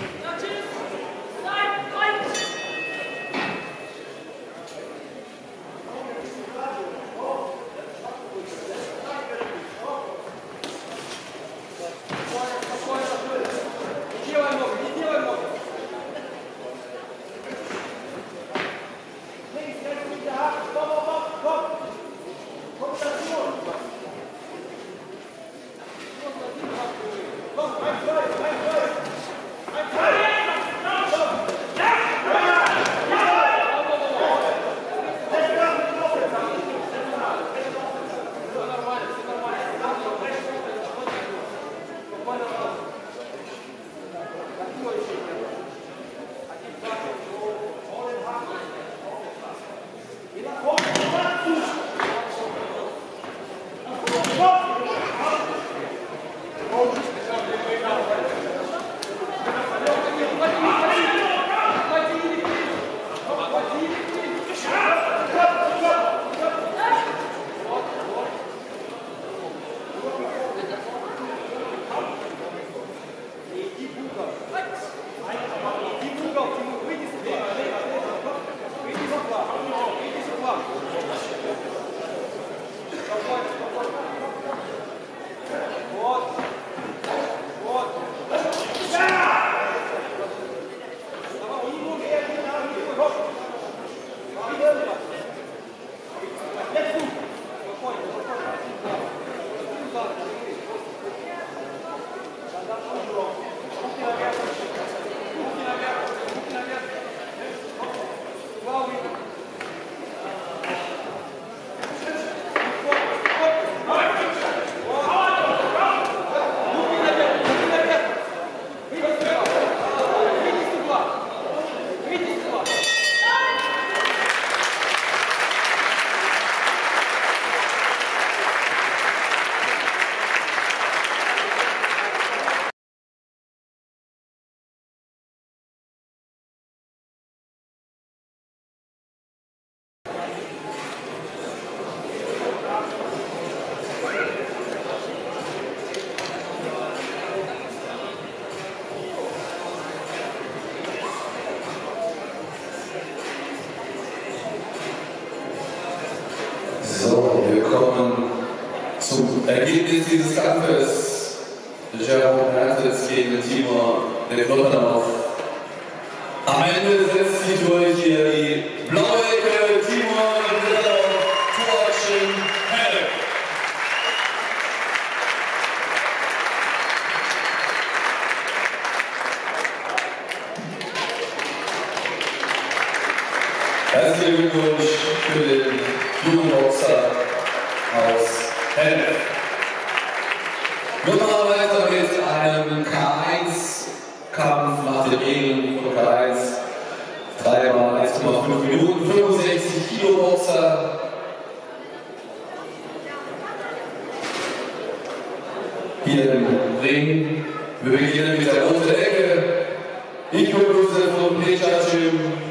え? Ergebnis dieses Kampfes Jerome Hertels gegen Timo Neplotanow. Am Ende setzt sich durch hier die blaue Ecke Neplotanow, Torschen Helle. Herzlichen Glückwunsch für den jungen Boxer aus Hennef. Normalerweise mit einem K1-Kampf nach den Regeln von K1 dreimal 1,5 Minuten, 65 Kilo Boxer. Hier im Ring. Wir beginnen mit der roten Ecke. Nico Josef von Pechacim.